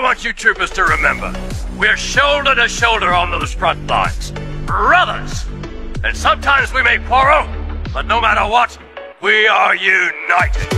I want you troopers to remember, we're shoulder to shoulder on those front lines. Brothers! And sometimes we may quarrel, but no matter what, we are united.